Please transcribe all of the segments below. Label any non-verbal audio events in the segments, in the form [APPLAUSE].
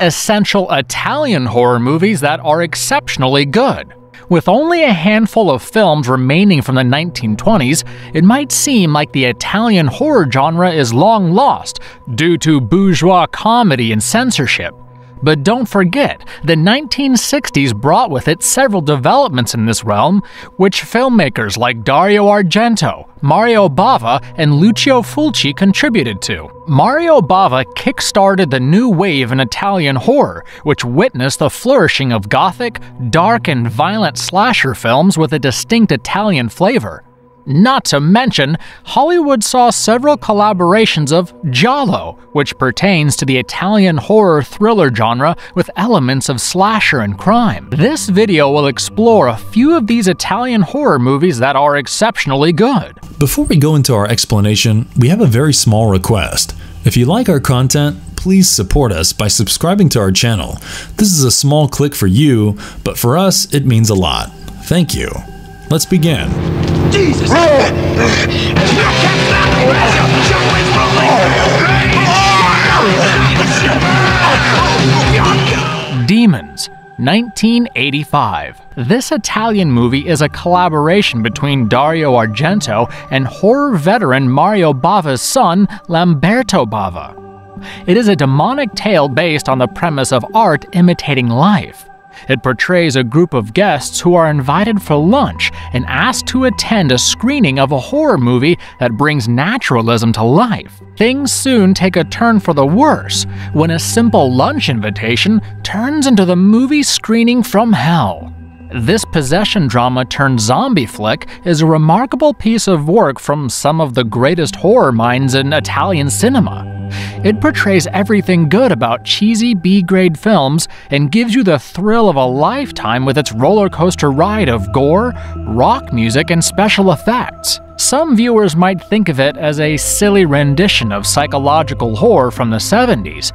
essential Italian horror movies that are exceptionally good. With only a handful of films remaining from the 1920s, it might seem like the Italian horror genre is long lost due to bourgeois comedy and censorship. But don't forget, the 1960s brought with it several developments in this realm, which filmmakers like Dario Argento, Mario Bava, and Lucio Fulci contributed to. Mario Bava kick-started the new wave in Italian horror, which witnessed the flourishing of gothic, dark, and violent slasher films with a distinct Italian flavor. Not to mention, Hollywood saw several collaborations of Giallo, which pertains to the Italian horror thriller genre with elements of slasher and crime. This video will explore a few of these Italian horror movies that are exceptionally good. Before we go into our explanation, we have a very small request. If you like our content, please support us by subscribing to our channel. This is a small click for you, but for us, it means a lot. Thank you. Let's begin. Jesus! Demons, 1985. This Italian movie is a collaboration between Dario Argento and horror veteran Mario Bava's son, Lamberto Bava. It is a demonic tale based on the premise of art imitating life. It portrays a group of guests who are invited for lunch and asked to attend a screening of a horror movie that brings naturalism to life. Things soon take a turn for the worse when a simple lunch invitation turns into the movie screening from hell. This possession drama turned zombie flick is a remarkable piece of work from some of the greatest horror minds in Italian cinema. It portrays everything good about cheesy B grade films and gives you the thrill of a lifetime with its roller coaster ride of gore, rock music, and special effects. Some viewers might think of it as a silly rendition of psychological horror from the 70s.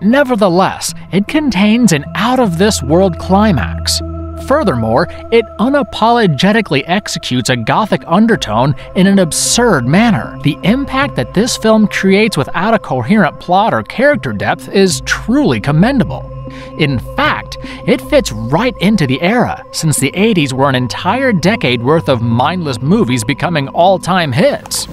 Nevertheless, it contains an out of this world climax. Furthermore, it unapologetically executes a gothic undertone in an absurd manner. The impact that this film creates without a coherent plot or character depth is truly commendable. In fact, it fits right into the era, since the 80s were an entire decade worth of mindless movies becoming all time hits.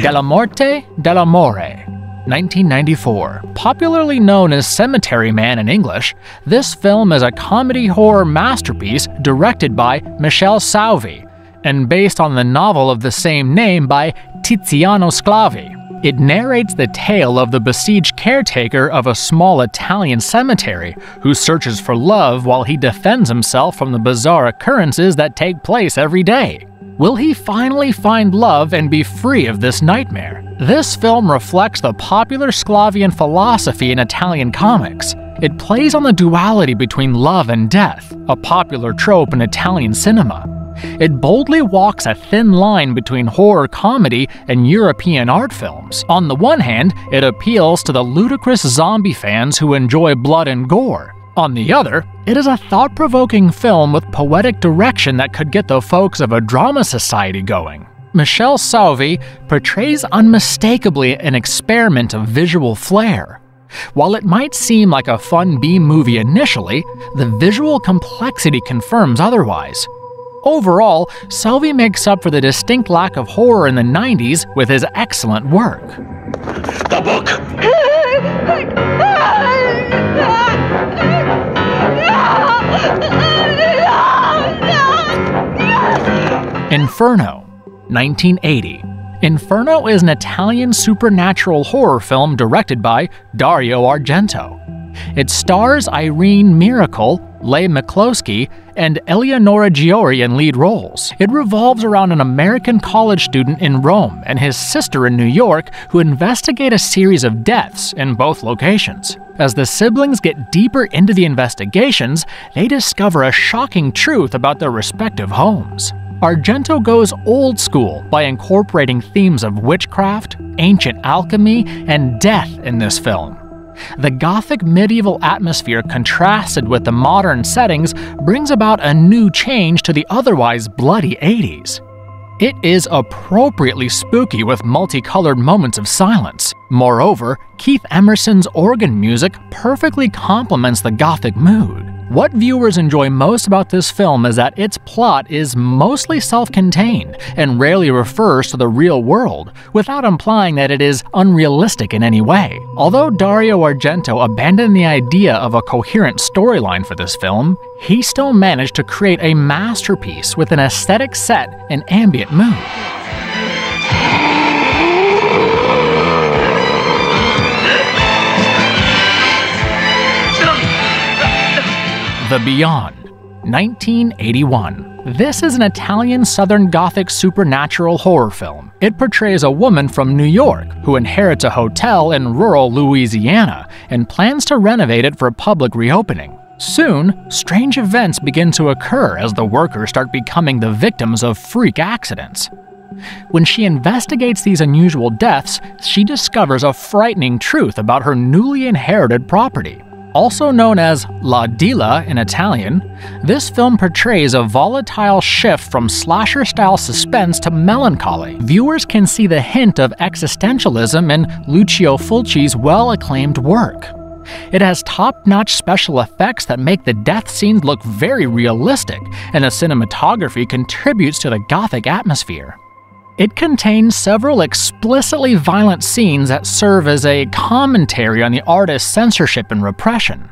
Della Morte dell'Amore, 1994. Popularly known as Cemetery Man in English, this film is a comedy horror masterpiece directed by Michele Soavi and based on the novel of the same name by Tiziano Sclavi. It narrates the tale of the besieged caretaker of a small Italian cemetery who searches for love while he defends himself from the bizarre occurrences that take place every day. Will he finally find love and be free of this nightmare? This film reflects the popular Sclavian philosophy in Italian comics. It plays on the duality between love and death, a popular trope in Italian cinema. It boldly walks a thin line between horror comedy and European art films. On the one hand, it appeals to the ludicrous zombie fans who enjoy blood and gore. On the other, it is a thought provoking film with poetic direction that could get the folks of a drama society going. Michele Soavi portrays unmistakably an experiment of visual flair. While it might seem like a fun B movie initially, the visual complexity confirms otherwise. Overall, Soavi makes up for the distinct lack of horror in the 90s with his excellent work. The book! [LAUGHS] Inferno, 1980. Inferno is an Italian supernatural horror film directed by Dario Argento. It stars Irene Miracle, Leigh McCloskey, and Eleonora Giorgi in lead roles. It revolves around an American college student in Rome and his sister in New York who investigate a series of deaths in both locations. As the siblings get deeper into the investigations, they discover a shocking truth about their respective homes. Argento goes old school by incorporating themes of witchcraft, ancient alchemy, and death in this film. The Gothic medieval atmosphere contrasted with the modern settings brings about a new change to the otherwise bloody 80s. It is appropriately spooky with multicolored moments of silence. Moreover, Keith Emerson's organ music perfectly complements the gothic mood. What viewers enjoy most about this film is that its plot is mostly self contained and rarely refers to the real world, without implying that it is unrealistic in any way. Although Dario Argento abandoned the idea of a coherent storyline for this film, he still managed to create a masterpiece with an aesthetic set and ambient mood. The Beyond, 1981. This is an Italian Southern Gothic supernatural horror film. It portrays a woman from New York who inherits a hotel in rural Louisiana and plans to renovate it for public reopening. Soon, strange events begin to occur as the workers start becoming the victims of freak accidents. When she investigates these unusual deaths, she discovers a frightening truth about her newly inherited property. Also known as L'aldilà in Italian, this film portrays a volatile shift from slasher style suspense to melancholy. Viewers can see the hint of existentialism in Lucio Fulci's well acclaimed work. It has top notch special effects that make the death scenes look very realistic, and the cinematography contributes to the gothic atmosphere. It contains several explicitly violent scenes that serve as a commentary on the artist's censorship and repression.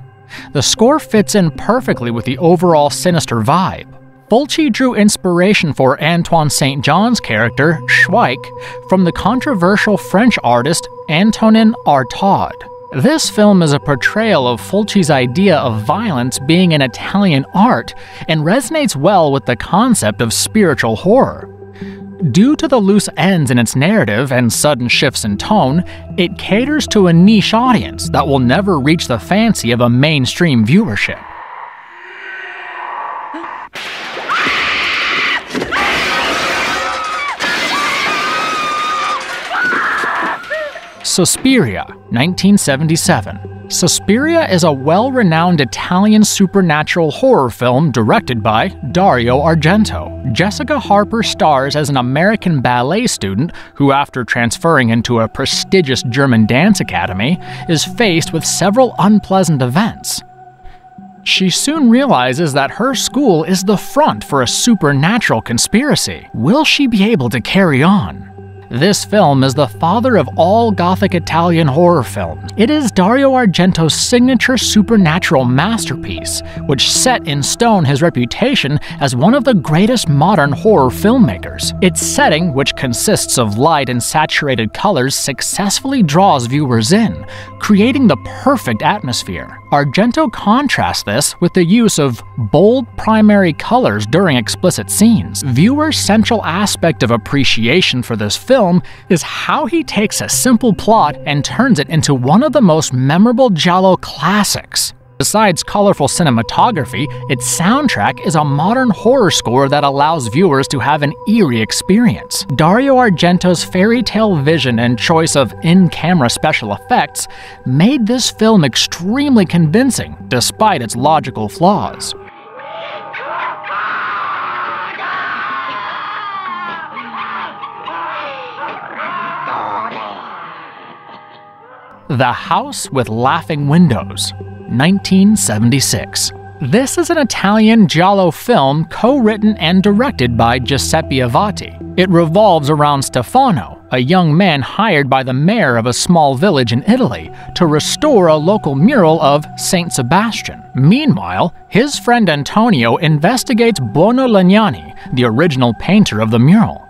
The score fits in perfectly with the overall sinister vibe. Fulci drew inspiration for Antoine St. John's character, Schweick, from the controversial French artist Antonin Artaud. This film is a portrayal of Fulci's idea of violence being an Italian art and resonates well with the concept of spiritual horror. Due to the loose ends in its narrative and sudden shifts in tone, it caters to a niche audience that will never reach the fancy of a mainstream viewership. Suspiria, 1977. Suspiria is a well renowned Italian supernatural horror film directed by Dario Argento. Jessica Harper stars as an American ballet student who, after transferring into a prestigious German dance academy, is faced with several unpleasant events. She soon realizes that her school is the front for a supernatural conspiracy. Will she be able to carry on? This film is the father of all Gothic Italian horror films. It is Dario Argento's signature supernatural masterpiece, which set in stone his reputation as one of the greatest modern horror filmmakers. Its setting, which consists of light and saturated colors, successfully draws viewers in, creating the perfect atmosphere. Argento contrasts this with the use of bold primary colors during explicit scenes. Viewers' central aspect of appreciation for this film is how he takes a simple plot and turns it into one of the most memorable Giallo classics. Besides colorful cinematography, its soundtrack is a modern horror score that allows viewers to have an eerie experience. Dario Argento's fairy tale vision and choice of in camera special effects made this film extremely convincing, despite its logical flaws. The House with Laughing Windows, 1976. This is an Italian giallo film co-written and directed by Giuseppe Avati. It revolves around Stefano, a young man hired by the mayor of a small village in Italy to restore a local mural of Saint Sebastian. Meanwhile, his friend Antonio investigates Buono Legnani, the original painter of the mural.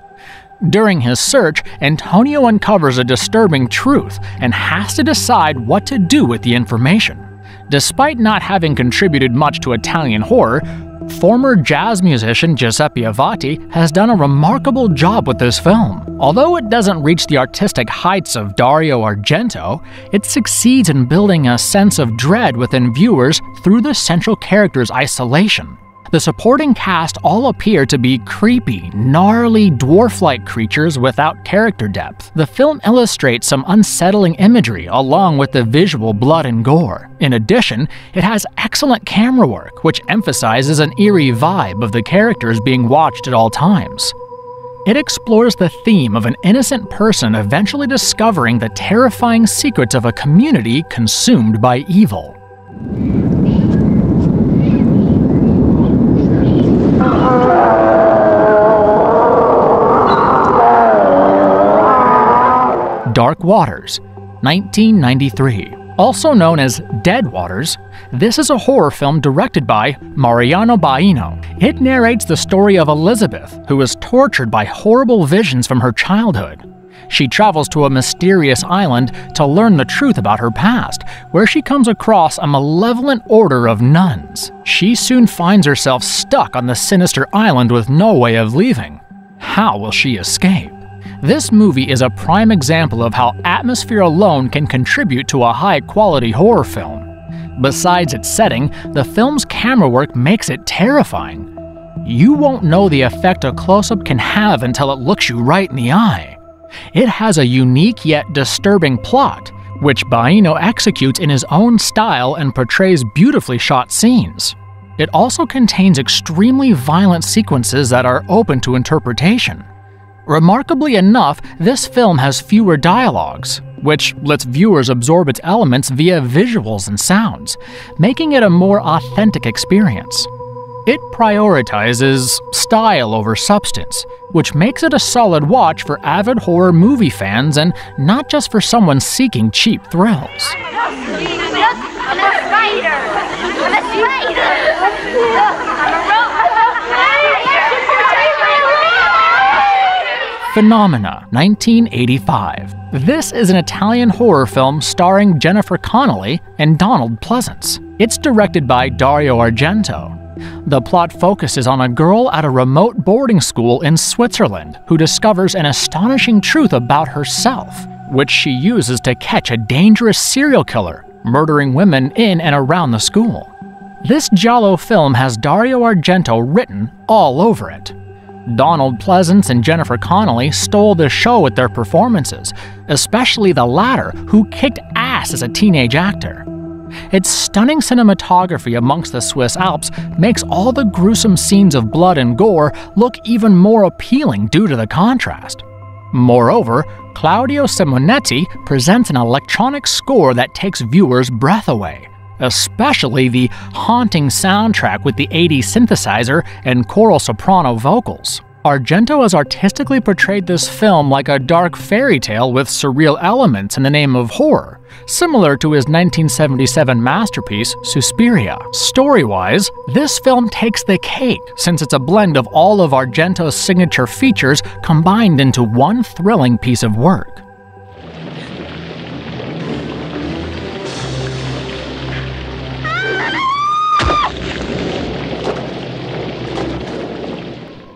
During his search, Antonio uncovers a disturbing truth and has to decide what to do with the information. Despite not having contributed much to Italian horror, former jazz musician Giuseppe Avati has done a remarkable job with this film. Although it doesn't reach the artistic heights of Dario Argento, it succeeds in building a sense of dread within viewers through the central character's isolation. The supporting cast all appear to be creepy, gnarly, dwarf like creatures without character depth. The film illustrates some unsettling imagery along with the visual blood and gore. In addition, it has excellent camera work, which emphasizes an eerie vibe of the characters being watched at all times. It explores the theme of an innocent person eventually discovering the terrifying secrets of a community consumed by evil. Dark Waters, 1993. Also known as Dead Waters, this is a horror film directed by Mariano Baino. It narrates the story of Elizabeth, who is tortured by horrible visions from her childhood. She travels to a mysterious island to learn the truth about her past, where she comes across a malevolent order of nuns. She soon finds herself stuck on the sinister island with no way of leaving. How will she escape? This movie is a prime example of how atmosphere alone can contribute to a high quality horror film. Besides its setting, the film's camera work makes it terrifying. You won't know the effect a close up can have until it looks you right in the eye. It has a unique yet disturbing plot, which Baino executes in his own style and portrays beautifully shot scenes. It also contains extremely violent sequences that are open to interpretation. Remarkably enough, this film has fewer dialogues, which lets viewers absorb its elements via visuals and sounds, making it a more authentic experience. It prioritizes style over substance, which makes it a solid watch for avid horror movie fans and not just for someone seeking cheap thrills. Phenomena, 1985. This is an Italian horror film starring Jennifer Connelly and Donald Pleasence. It's directed by Dario Argento. The plot focuses on a girl at a remote boarding school in Switzerland who discovers an astonishing truth about herself, which she uses to catch a dangerous serial killer, murdering women in and around the school. This Giallo film has Dario Argento written all over it. Donald Pleasence and Jennifer Connelly stole the show with their performances, especially the latter, who kicked ass as a teenage actor. Its stunning cinematography amongst the Swiss Alps makes all the gruesome scenes of blood and gore look even more appealing due to the contrast. Moreover, Claudio Simonetti presents an electronic score that takes viewers' breath away, especially the haunting soundtrack with the 80s synthesizer and choral soprano vocals. Argento has artistically portrayed this film like a dark fairy tale with surreal elements in the name of horror, similar to his 1977 masterpiece, Suspiria. Story wise, this film takes the cake since it's a blend of all of Argento's signature features combined into one thrilling piece of work.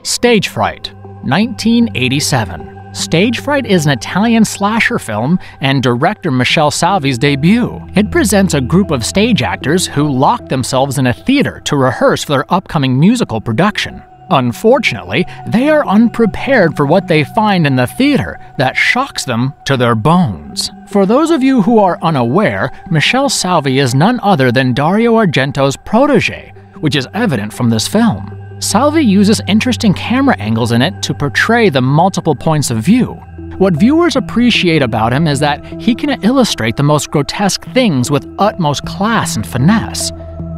Stage Fright, 1987. Stage Fright is an Italian slasher film and director Michele Soavi's debut. It presents a group of stage actors who lock themselves in a theater to rehearse for their upcoming musical production. Unfortunately, they are unprepared for what they find in the theater that shocks them to their bones. For those of you who are unaware, Michele Soavi is none other than Dario Argento's protege, which is evident from this film. Soavi uses interesting camera angles in it to portray the multiple points of view. What viewers appreciate about him is that he can illustrate the most grotesque things with utmost class and finesse.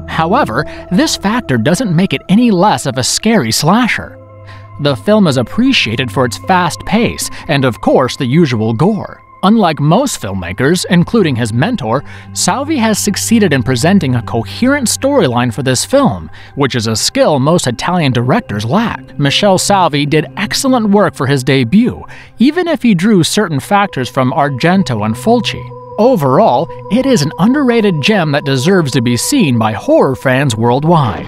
However, this factor doesn't make it any less of a scary slasher. The film is appreciated for its fast pace and, of course, the usual gore. Unlike most filmmakers, including his mentor, Soavi has succeeded in presenting a coherent storyline for this film, which is a skill most Italian directors lack. Michele Soavi did excellent work for his debut, even if he drew certain factors from Argento and Fulci. Overall, it is an underrated gem that deserves to be seen by horror fans worldwide.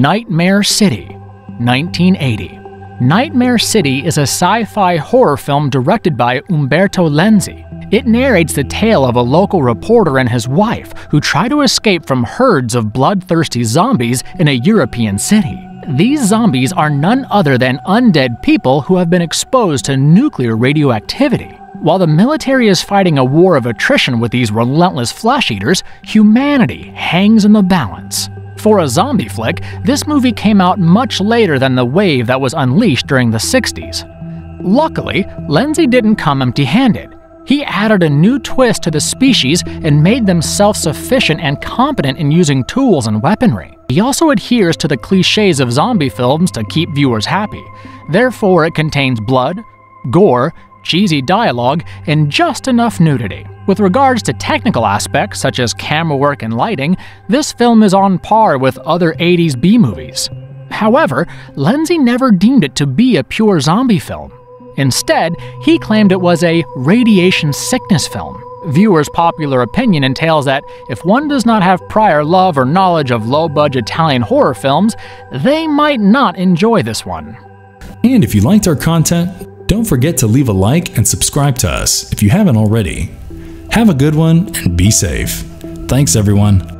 Nightmare City, 1980. Nightmare City is a sci fi horror film directed by Umberto Lenzi. It narrates the tale of a local reporter and his wife who try to escape from herds of bloodthirsty zombies in a European city. These zombies are none other than undead people who have been exposed to nuclear radioactivity. While the military is fighting a war of attrition with these relentless flesh eaters, humanity hangs in the balance. For a zombie flick, this movie came out much later than the wave that was unleashed during the 60s. Luckily, Lenzi didn't come empty handed. He added a new twist to the species and made them self sufficient and competent in using tools and weaponry. He also adheres to the cliches of zombie films to keep viewers happy. Therefore, it contains blood, gore, cheesy dialogue, and just enough nudity. With regards to technical aspects such as camera work and lighting, this film is on par with other 80s B movies. However, Lenzi never deemed it to be a pure zombie film. Instead, he claimed it was a radiation sickness film. Viewers' popular opinion entails that if one does not have prior love or knowledge of low budget Italian horror films, they might not enjoy this one. And if you liked our content, don't forget to leave a like and subscribe to us if you haven't already. Have a good one and be safe. Thanks, everyone.